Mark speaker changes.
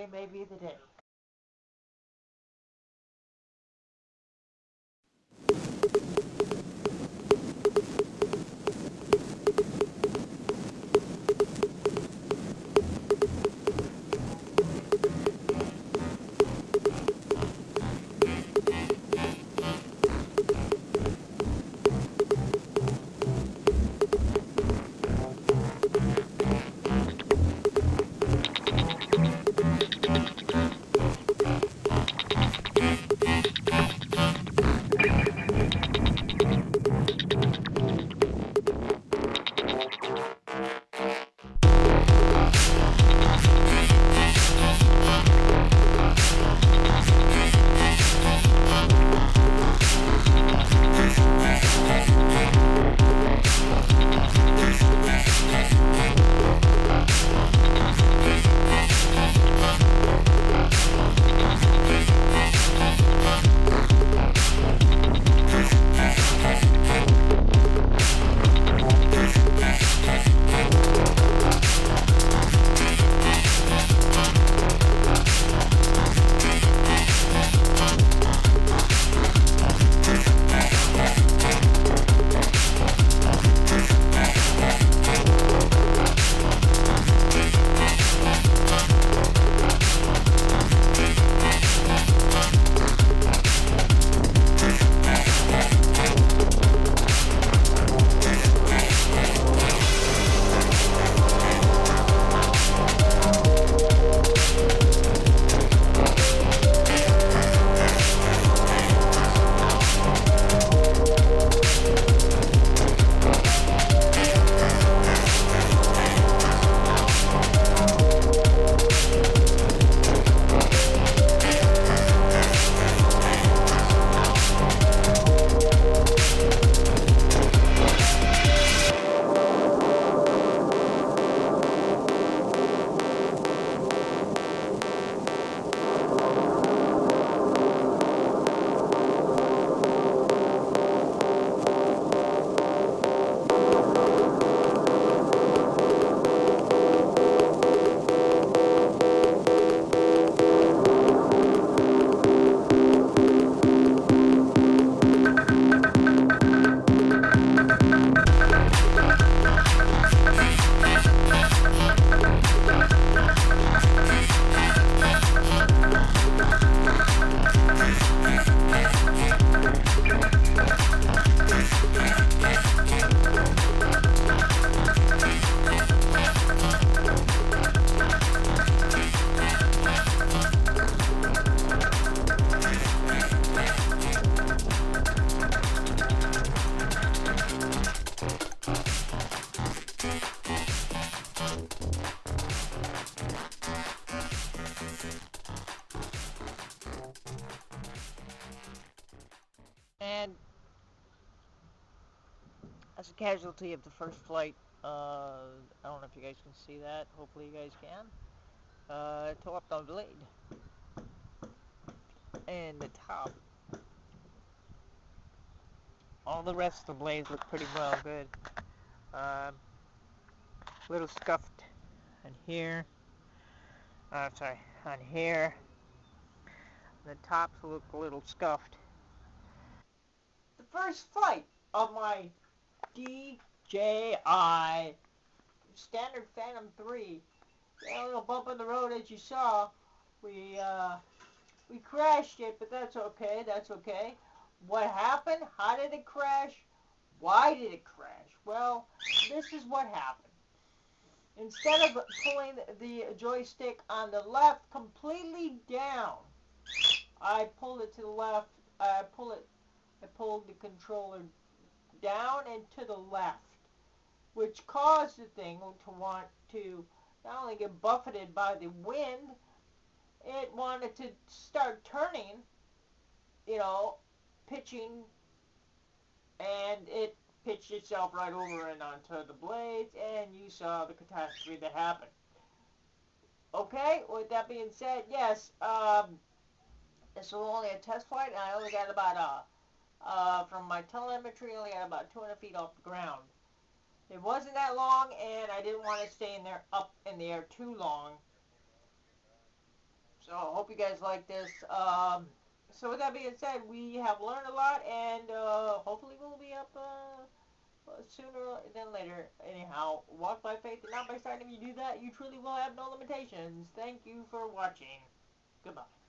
Speaker 1: today may be the day. As a casualty of the first flight, uh, I don't know if you guys can see that. Hopefully you guys can. Uh, tore up the blade. And the top. All the rest of the blades look pretty well good. Um, little scuffed on here. Uh, sorry, on here. The tops look a little scuffed The first flight of my DJI standard Phantom 3. a little bump in the road as you saw. We uh, we crashed it, but that's okay. That's okay. What happened? How did it crash? Why did it crash? Well, this is what happened. Instead of pulling the joystick on the left completely down, I pulled it to the left. I pulled it I pulled the controller down and to the left, which caused the thing to want to not only get buffeted by the wind, it wanted to start turning, you know, pitching, and it pitched itself right over and onto the blades, and you saw the catastrophe that happened. Okay, with that being said, yes, um, this was only a test flight, and I only got about a uh, from my telemetry only at about 200 feet off the ground. It wasn't that long, and I didn't want to stay in there up in the air too long. So I hope you guys like this. Um, so with that being said, we have learned a lot, and uh, hopefully we'll be up uh, sooner than later. Anyhow, walk by faith and not by sight. If you do that, you truly will have no limitations. Thank you for watching. Goodbye.